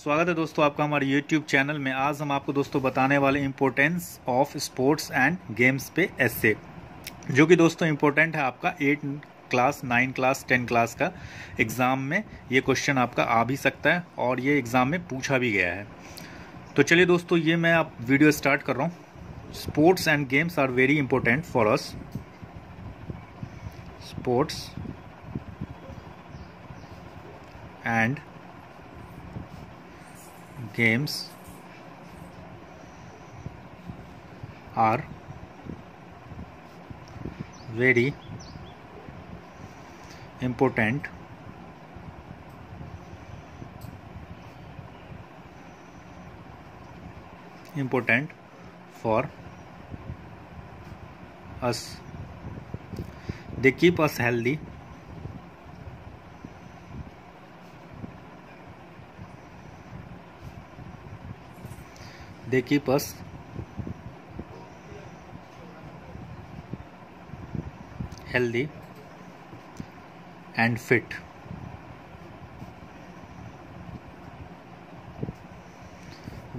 स्वागत है दोस्तों आपका हमारे YouTube चैनल में। आज हम आपको दोस्तों बताने वाले importance of sports and games पे ऐसे जो कि दोस्तों इम्पोर्टेंट है आपका eight class nine class ten class का एग्ज़ाम में। ये क्वेश्चन आपका आ भी सकता है और ये एग्ज़ाम में पूछा भी गया है। तो चलिए दोस्तों, ये मैं आप वीडियो स्टार्ट कर रहा हूँ। Sports and games are very important for us sports and games are very important. Important for us. They keep us healthy they keep us. Healthy. And fit.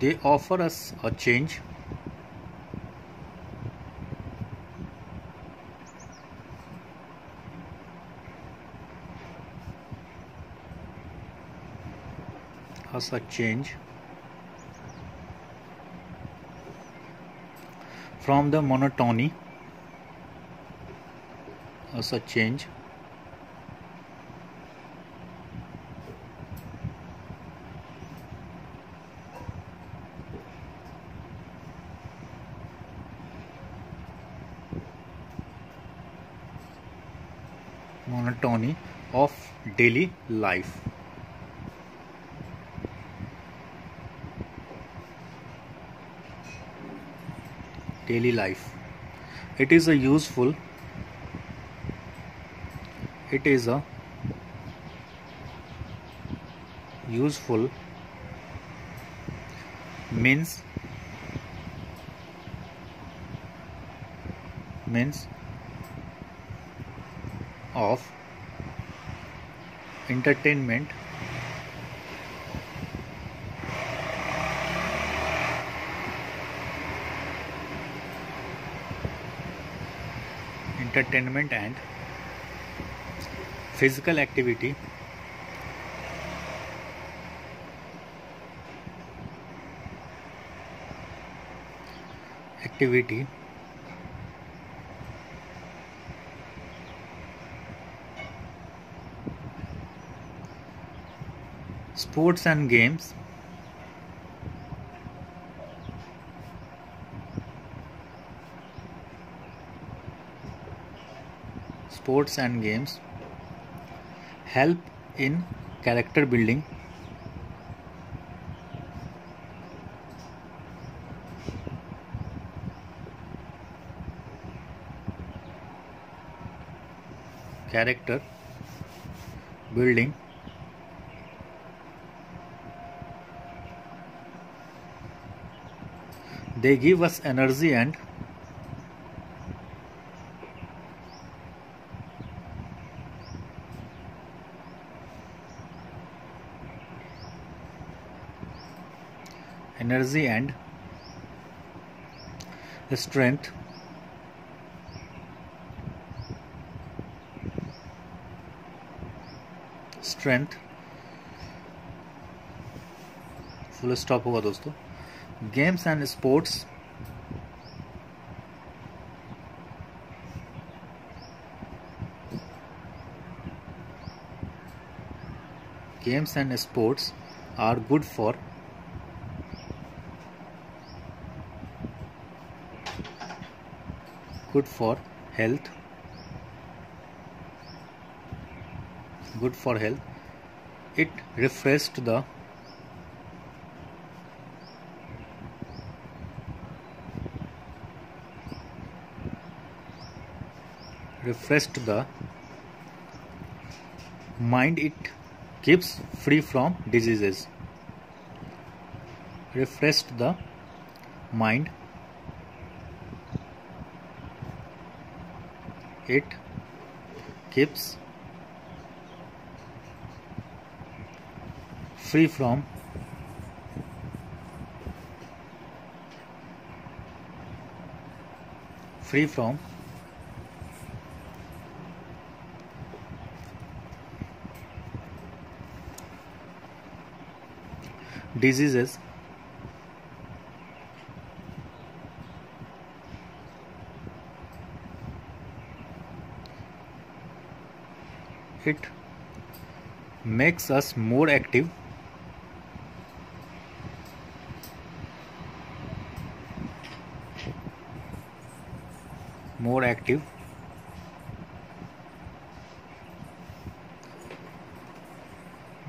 They offer us a change. Us a change from the monotony as a change. Monotony of daily life daily life. It is a useful it is a useful means means of entertainment entertainment and physical activity. Activity. Sports and games sports and games help in character building. Character building. They give us energy and energy and strength strength full stop होगा दोस्तों games and sports games and sports are good for good for health. Good for health. It refreshed the refreshed the mind. It keeps free from diseases. Refreshed the mind it keeps free from free from diseases it makes us more active. More active.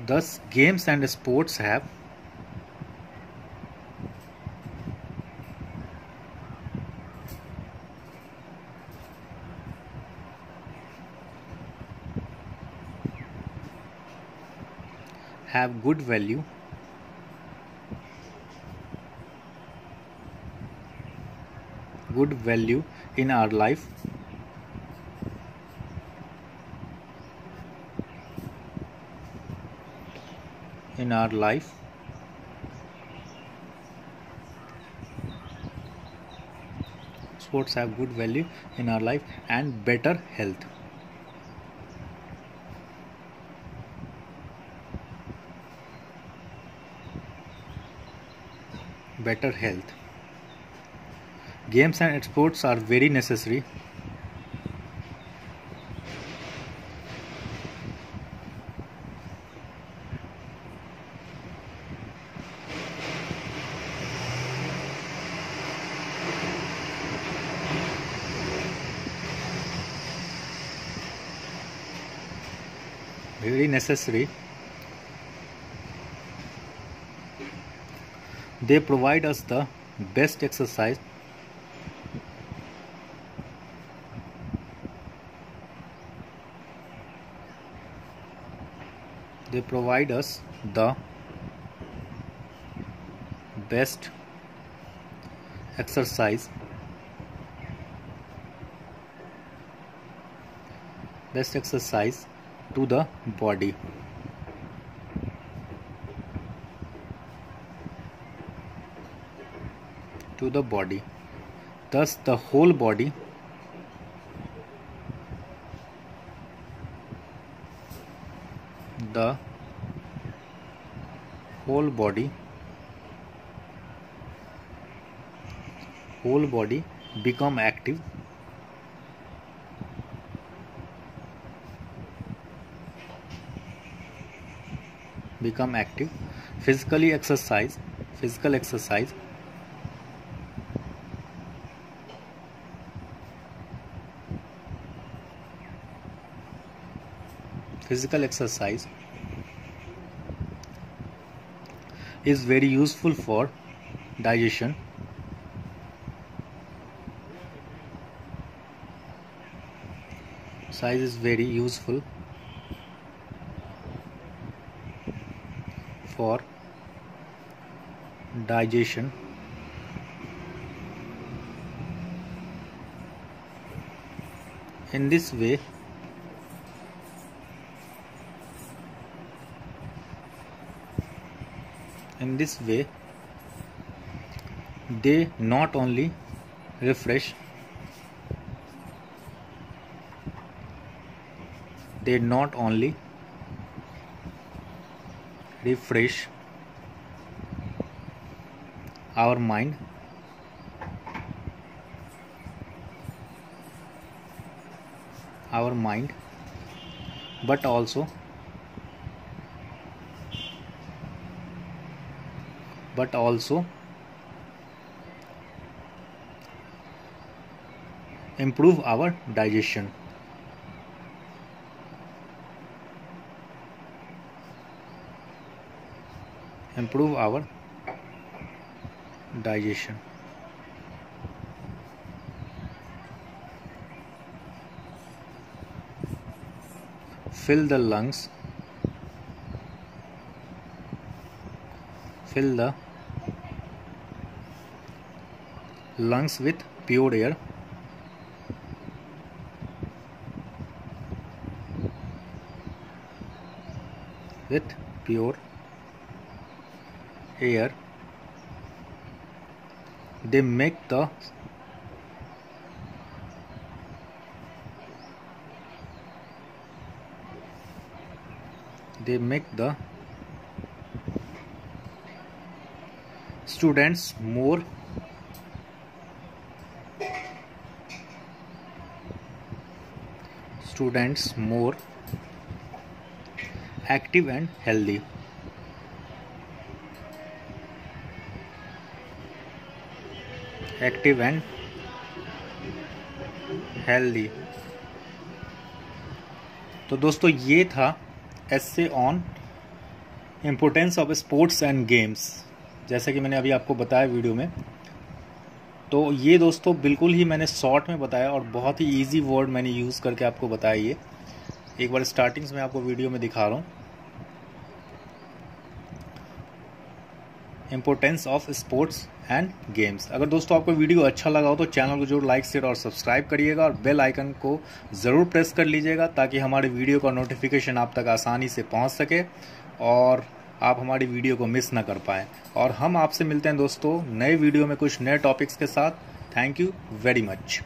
Thus games and sports have have good value. Good value in our life. In our life. Sports have good value in our life and better health better health. Games and sports are very necessary. Very necessary they provide us the best exercise. They provide us the best exercise. Best exercise to the body to the body. Thus the whole body the whole body whole body become active. Become active. Physically exercise physical exercise physical exercise is very useful for digestion. Size is very useful for digestion. In this way in this way they not only refresh they not only refresh our mind our mind but also but also improve our digestion. Improve our digestion. Fill the lungs. Fill the lungs with pure air with pure air they make the they make the students more students more active and healthy. Active and healthy. तो दोस्तों, ये था essay on importance of sports and games जैसे कि मैंने अभी आपको बताया वीडियो में तो ये दोस्तों बिल्कुल ही मैंने शॉर्ट में बताया और बहुत ही इजी वर्ड मैंने यूज़ करके आपको बताया ये। एक बार स्टार्टिंग्स में आपको वीडियो में दिखा रहा हूँ। Importance of sports and games अगर दोस्तों आपको वीडियो अच्छा लगा हो तो चैनल को ज़रूर लाइक शेयर और सब्सक्राइब करिएगा और बेल आइकन को ज़रूर प्रेस कर लीजिएगा ताकि हमारे वीडियो का नोटिफिकेशन आप तक आसानी से पहुँच सके और आप हमारी वीडियो को मिस ना कर पाए। और हम आपसे मिलते हैं दोस्तों नए वीडियो में कुछ नए टॉपिक्स के साथ। Thank you very much